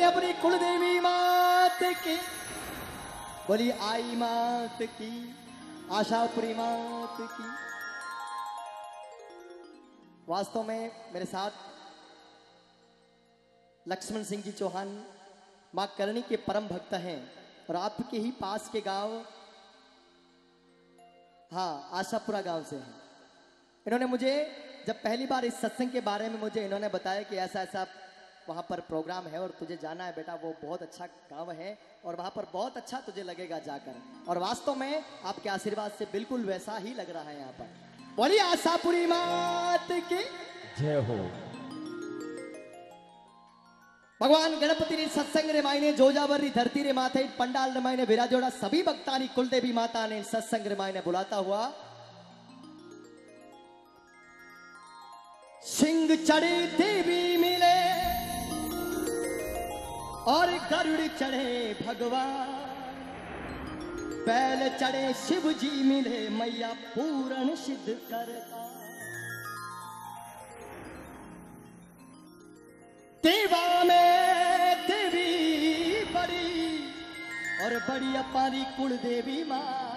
अपनी अपनी कुलदेवी मात की। बोली, आई मात की, आशापुरी मात की। वास्तव में मेरे साथ लक्ष्मण सिंह जी चौहान माँ करणी के परम भक्त हैं और आपके ही पास के गाँव हाँ आशापुरा गाँव से हैं। इन्होंने मुझे, जब पहली बार इस सत्संग के बारे में मुझे इन्होंने बताया कि ऐसा ऐसा वहाँ पर प्रोग्राम है और तुझे जाना है बेटा वो बहुत अच्छा गाँव है और वहाँ पर बहुत अच्छा तुझे लगेगा जाकर। और वास्तव में आपके आशीर्वाद से बिल्कुल वैसा ही लग रहा है यहाँ पर। बोलिए आशापुरी मात की। जय हो। भगवान गणपति ने सत्संग रे मायने जोजावर री धरती रे माथे पंडाल रे मायने विराजोड़ा सभी भक्तानी कुलदेवी माता ने सत्संग रे और गरुड़ चढ़े भगवान। बैल चढ़े शिव जी मिले, मैया पूर्ण सिद्ध करता देवा में देवी बड़ी, और बड़ी अपारी कुल देवी माँ।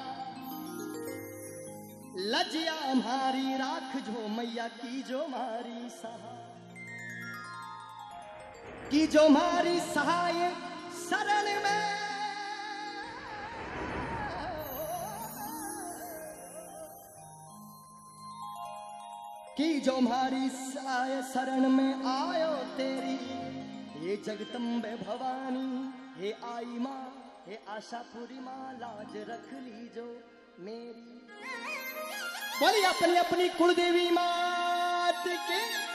लजिया हमारी राख जो मैया की जो मारी सहाय की जो मारी सहाय शरण में। कि जो हमारी साय शरण में आयो तेरी। हे जगदम्बे भवानी, हे आई माँ, हे आशापुरी माँ, लाज रख लीजो मेरी। बोली अपनी अपनी कुलदेवी मात के।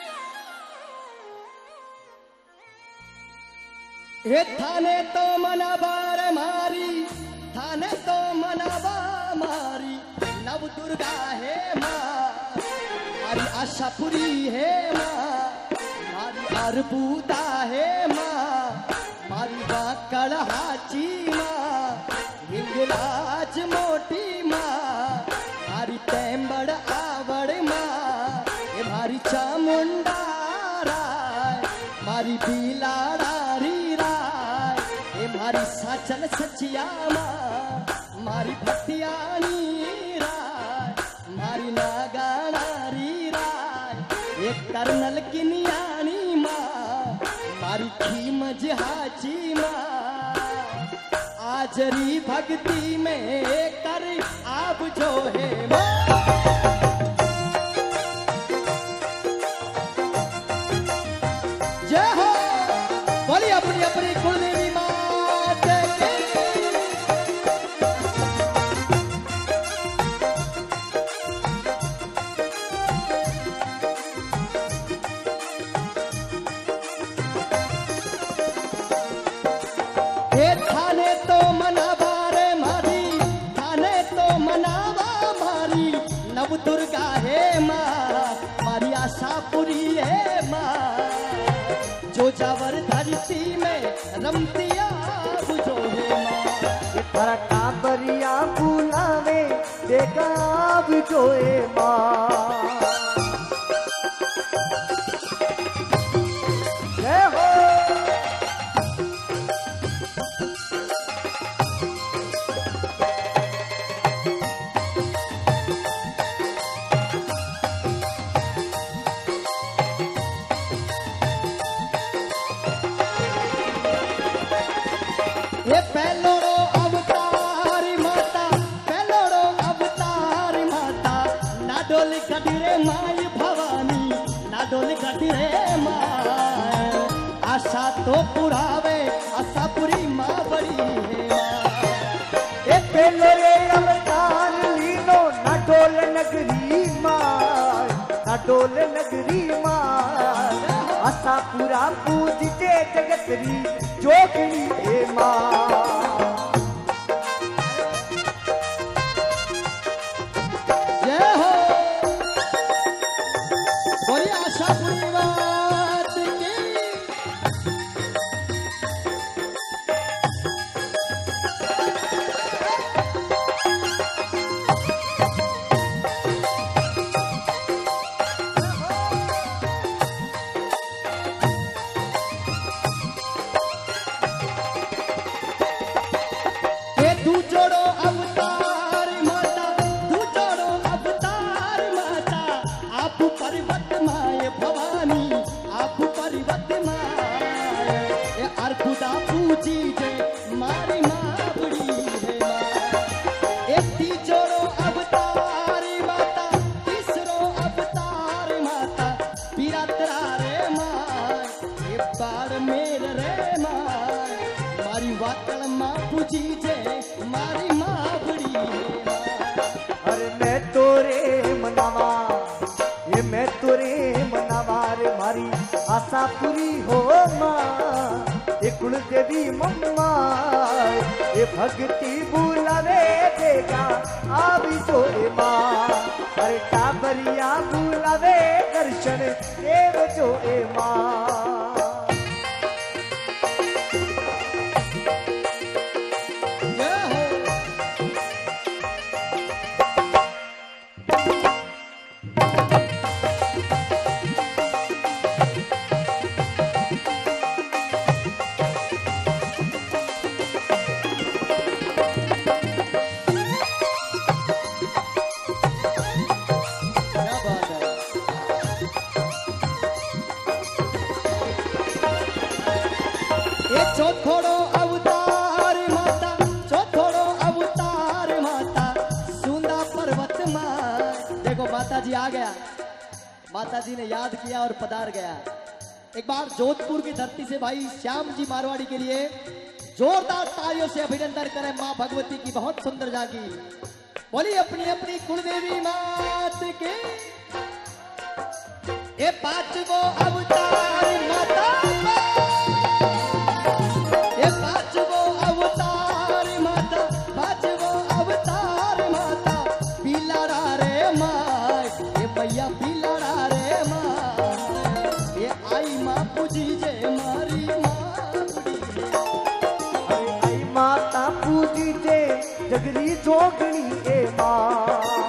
हे थाने तो मनाबार मारी, थाने तो मनाबा मारी नव दुर्गा है माँ हमारी आशापुरी है माँ हमारी अरबूदा है माँ। सचिया माँ हमारी भक्तियानी राय हमारी नागानारी राय ये कर्नल की नियानी माँ हमारी खीम जहाची माँ। आजरी भक्ति में कर आप जो है माँ। मनावा रे मारी, थाने तो मनावा मारी। नव दुर्गा है माँ मारी आशापुरी है माँ जो जावर धरती में रमतिया बुझो है माँ पर बुलावे देखा अब जोए माँ नटोल नगरी मा असा पूरा पूजते जगतरी। जोगणी माय मारी वाकण माँ पूजी जे मारी माँ बड़ी है अरे मैं तोरे मनावा, ये मैं तोरे मनावा रे मारी। आशा पूरी हो माँ ये कुल देवी मम्मा ये भक्ति बुलावे देगा, आवी जो ए माँ। अरे टाबरिया बुलावे दर्शन, देव जो ए माँ। माता जी आ गया। माता जी ने याद किया और पधार गया। एक बार जोधपुर की धरती से भाई श्याम जी मारवाड़ी के लिए जोरदार तालियों से अभिनंदन करें माँ भगवती की, बहुत सुंदर जागी। बोली अपनी अपनी कुलदेवी मात के। ये पांचवो अवतार माता अवतार माता पांचवो अवतार माता पिलारा रे माय ये मैया लड़ा रे माँ। ये आई माँ पूजी जे मारी माँ। आई माता पूजी जे जगरी जोगणी ए माँ।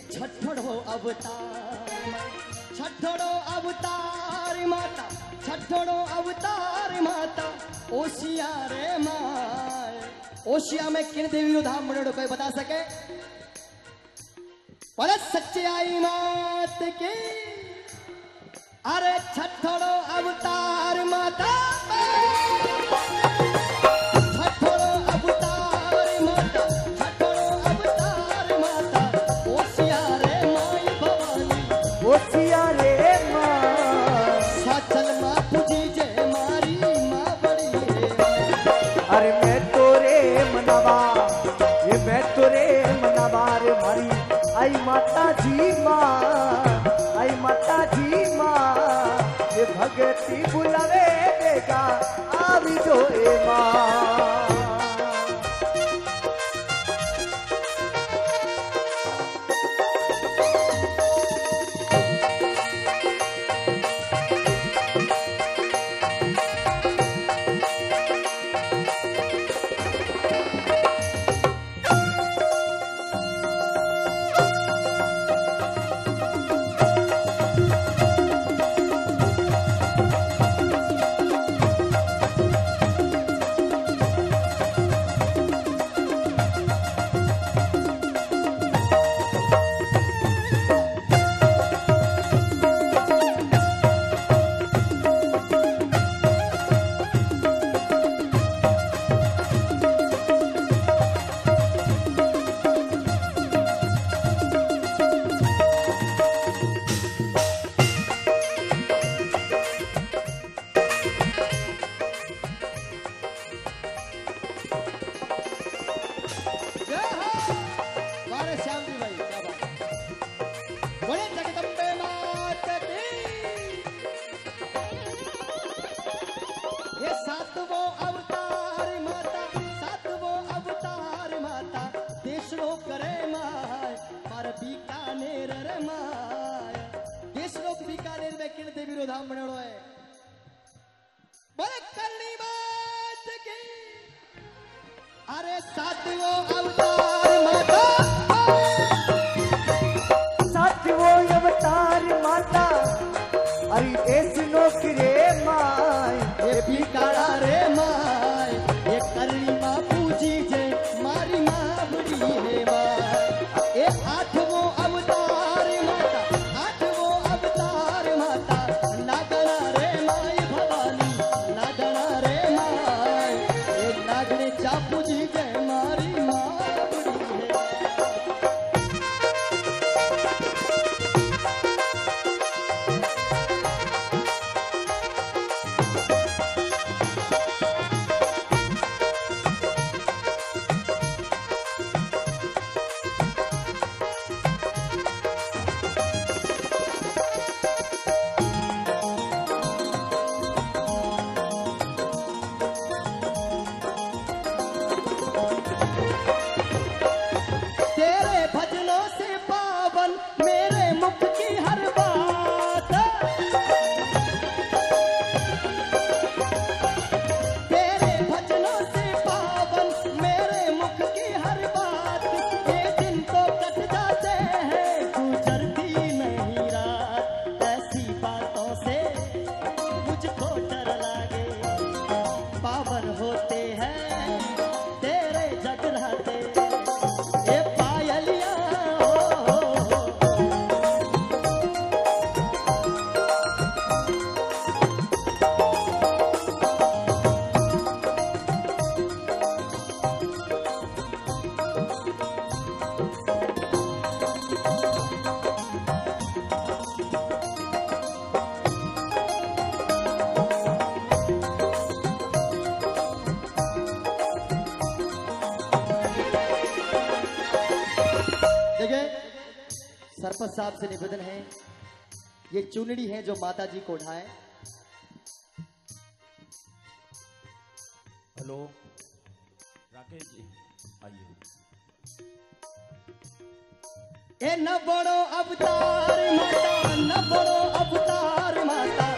छठड़ो अवतार छठड़ो अवतार माता छठड़ो अवतार माता, ओशिया रे माए। ओशिया में किन देवी धाम मुड़ो कोई बता सके? पर सच्चे आई मात के। अरे छठड़ो अवतार माता। চোরে মা। I will मुफसर साहब से निवेदन है ये चुनड़ी है जो माता जी को उठाए। हेलो राकेश जी आइए। ए न बड़ो अवतार माता न बड़ो अवतार माता।